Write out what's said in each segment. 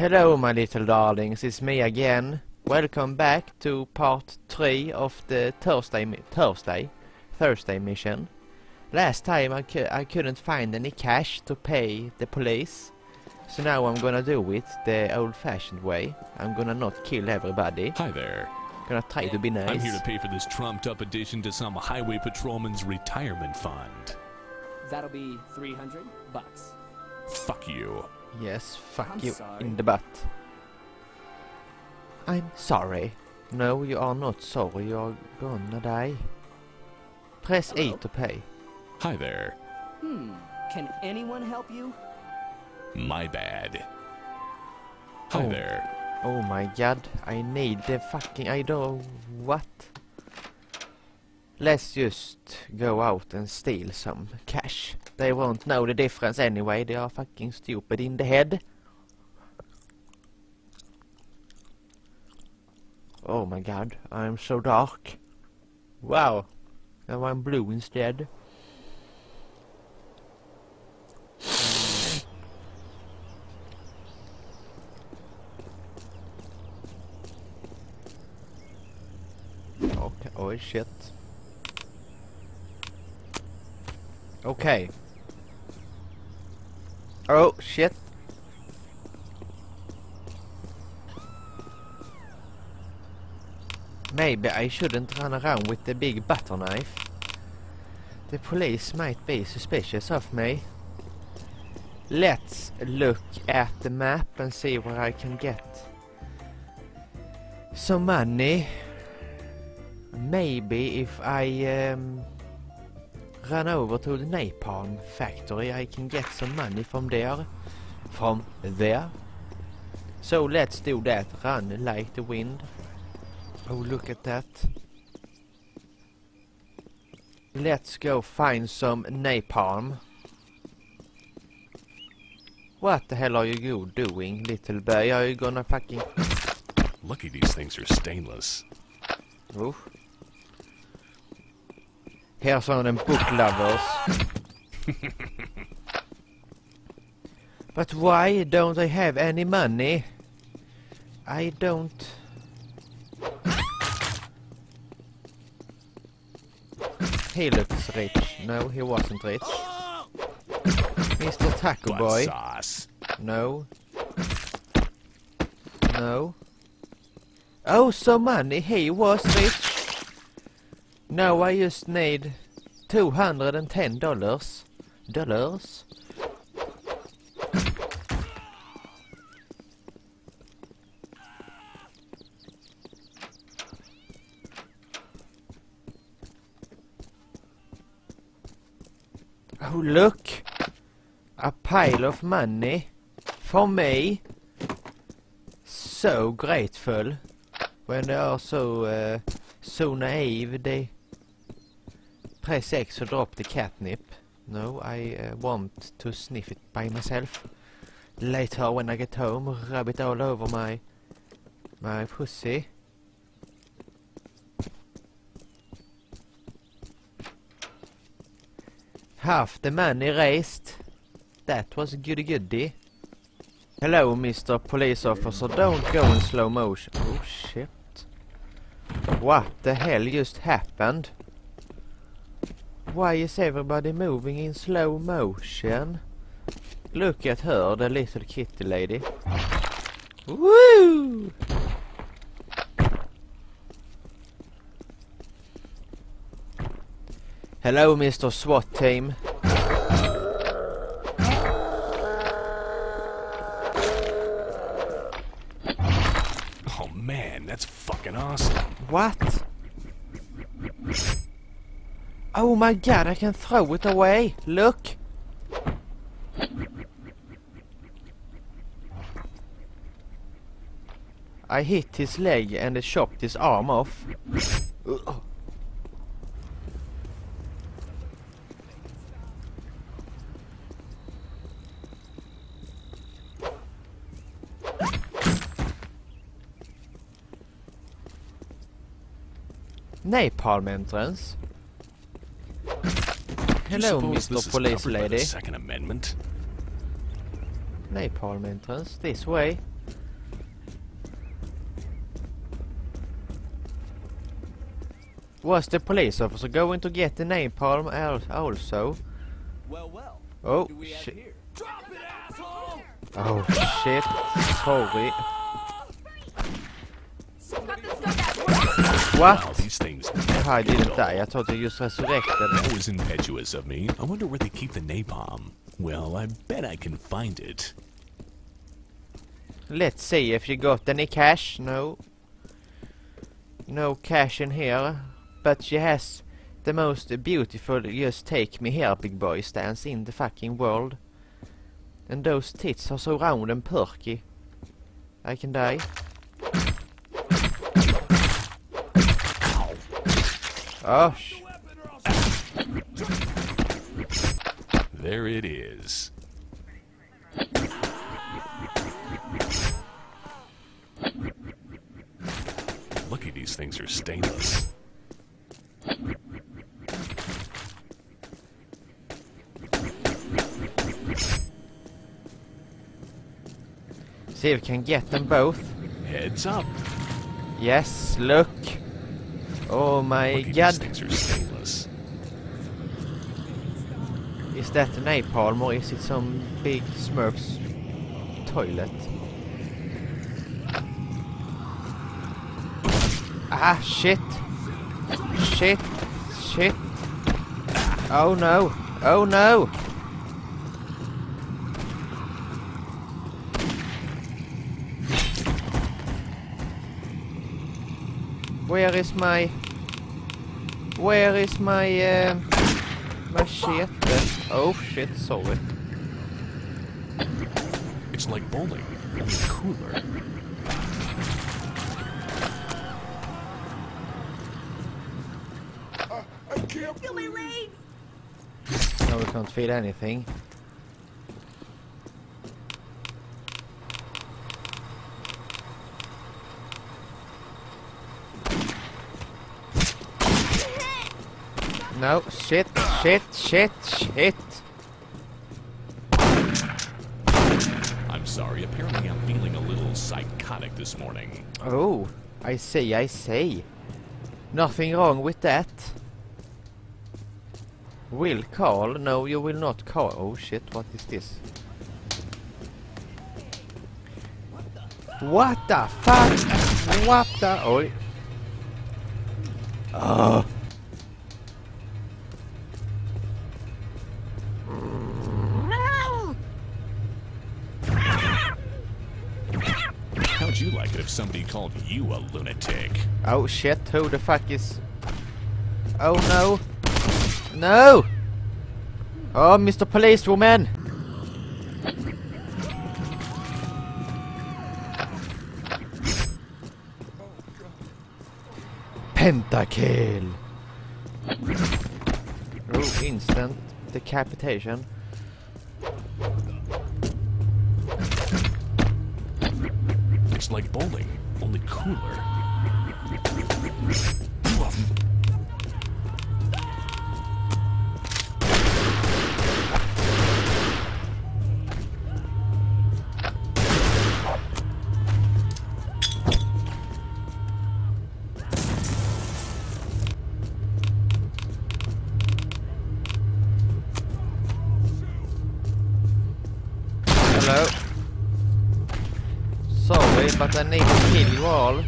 Hello, my little darlings, it's me again. Welcome back to part 3 of the Thursday, Thursday, Thursday mission. Last time I, cou- I couldn't find any cash to pay the police. So now I'm gonna do it the old-fashioned way. I'm gonna not kill everybody. Hi there. Gonna try to be nice. I'm here to pay for this trumped up addition to some highway patrolman's retirement fund. That'll be 300 bucks. Fuck you. Yes, fuck I'm you sorry. in the butt. I'm sorry. No, you are not sorry. You're gonna die. Press E Hello? to pay. Hi there. Hmm. Can anyone help you? My bad. Hi Oh. there. Oh my god, I need the fucking... I don't... What? Let's just go out and steal some cash. They won't know the difference anyway. They are fucking stupid in the head. Oh my god, I'm so dark. Wow. Now I'm blue instead. Okay. Oh shit. Okay. Oh shit. Maybe I shouldn't run around with the big butter knife. The police might be suspicious of me. Let's look at the map and see where I can get some money. Maybe if I um, run over to the napalm factory I can get some money from there. From there. So let's do that. Run like the wind. Oh look at that. Let's go find some napalm. What the hell are you doing, little boy? Are you gonna fucking... Lucky these things are stainless. Oof. Of them book lovers. but why don't I have any money? I don't... He looks rich. No, he wasn't rich. Mr. Taco Boy. sauce. No. No. Oh, so money. He was rich. No, I just need two hundred and ten dollars. Dollars. Oh, look! A pile of money for me. So grateful when they are so uh, so naive. They press X to drop the catnip. No, I uh, want to sniff it by myself. Later when I get home, rub it all over my my pussy. Half the money raised. That was goody goody. Hello, Mr. Police Officer. Don't go in slow motion. Oh, shit. What the hell just happened? Why is everybody moving in slow motion? Look at her, the little kitty lady. Woo! Hello, Mr. SWAT team. Oh man, that's fucking awesome. What? Oh my god, I can throw it away. Look. I hit his leg and it chopped his arm off. Ugh. Napalm. Hello, Mr. Police Lady. Second Amendment. Napalm entrance this way. Was the police officer going to get the napalm also? Well, well. Oh, shit. It, oh, shit. Holy! What? Wow, these things Jaha, I didn't die. I thought you just resurrected. That was impetuous of me. I wonder where they keep the napalm. Well, I bet I can find it. Let's see if you got any cash. No. No cash in here. But she has the most beautiful just take me here big boy stance in the fucking world. And those tits are so round and perky. I can die. Oh, There it is. Lucky these things are stainless. see if we can get them both. Heads up. Yes, look. Oh my god. these things are stainless. Is that a napalm or is it some big Smurfs toilet? Ah, shit. Shit. Shit. Oh no. Oh no. Where is my... Where is my... Uh, machete? Oh shit, sorry. It's like bowling, only cooler. No, we can't feel anything. No, shit, shit, shit, shit. I'm sorry, apparently I'm feeling a little psychotic this morning. Oh, I see, I see. Nothing wrong with that. Will call? No, you will not call. Oh shit, what is this? What the fuck? What the? Oj. Oh. Ah. You a lunatic? Oh shit, who the fuck is... Oh no! No! Oh, Mr. Policewoman! Pentakill! Oh, instant decapitation. It's like bowling, cooler. Hello. Sorry, but I need you all.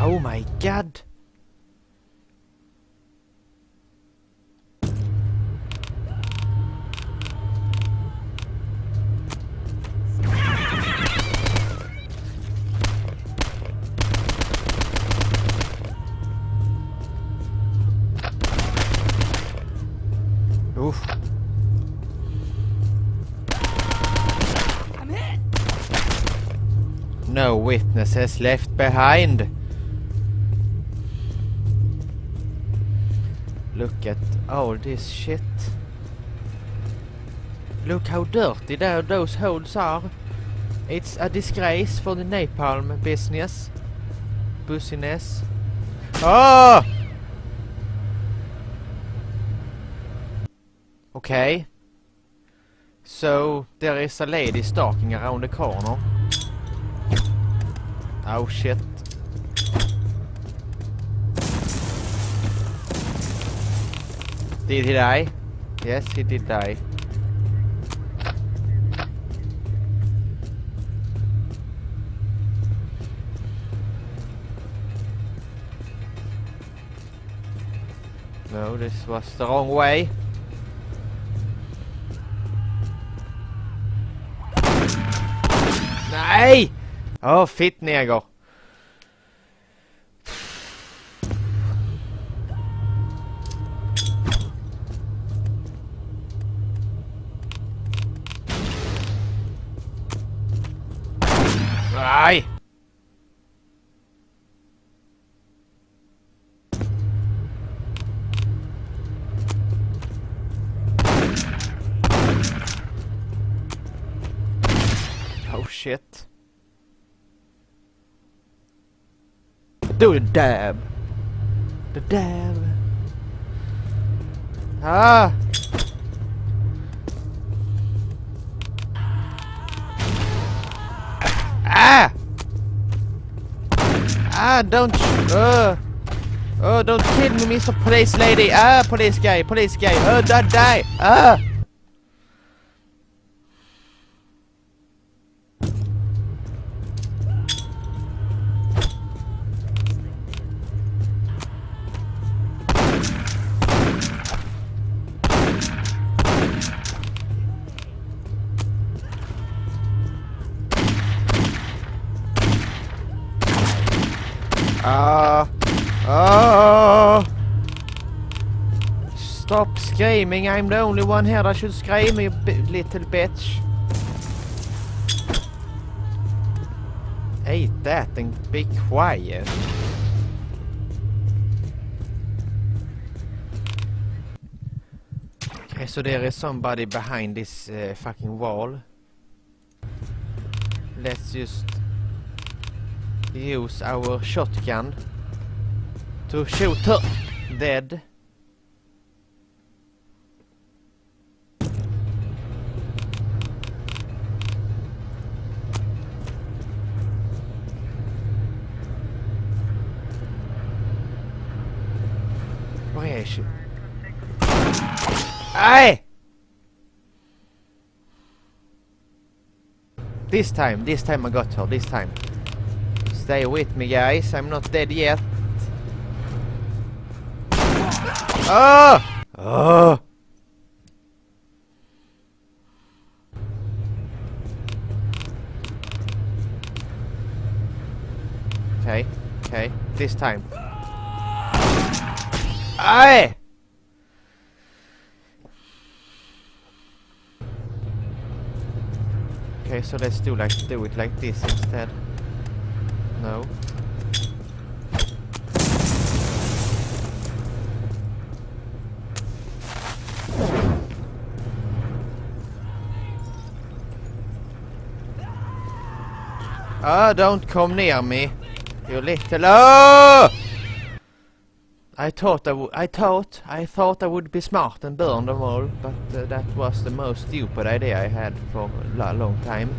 Oh my god! Witnesses left behind. Look at all this shit. Look how dirty tho- those holes are. It's a disgrace for the napalm business. Bussiness. Oh! Okay. So there is a lady stalking around the corner. Oh shit. Did he die? Yes, he did die. No, this was the wrong way. Nej! Oh, fitt neger. Oh shit. Do the dab. The dab. Ah! Ah! Ah, don't... Uh, oh, don't kill me, Mr. Police Lady. Ah, police guy, police guy. Oh, don't die. Ah! Ah. Oh. Stop screaming. I'm the only one here that should scream, you little bitch. Eat that and be quiet. Okay, so there is somebody behind this uh, fucking wall. Let's just use our shotgun to shoot her dead. Where is she? Aye! This time, this time I got her, this time. Stay with me, guys. I'm not dead yet. Oh! Oh! Okay, okay. This time. Aye! Okay, so let's do like do it like this instead. No. Ah, don't come near me. You little... Oh! I thought I would... I thought... I thought I would be smart and burn them all, but uh, that was the most stupid idea I had for a long time.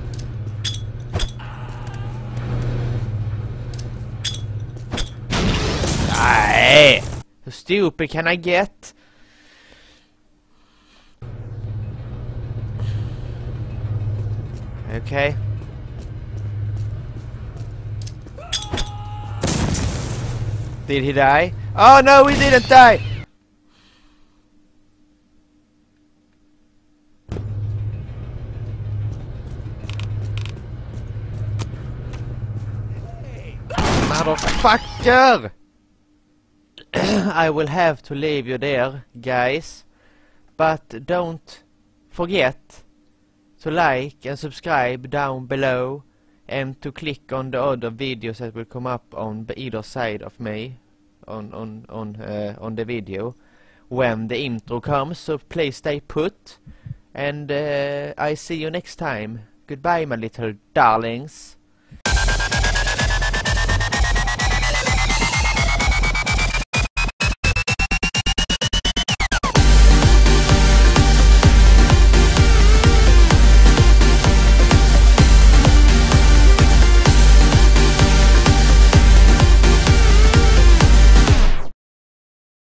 Nej! Hur stupid can I get? Okay. Did he die? Oh no, he didn't die! Motherfucker! I will have to leave you there, guys. But don't forget to like and subscribe down below and to click on the other videos that will come up on either side of me on on on uh, on the video when the intro comes. So please stay put and uh, I see you next time. Goodbye my little darlings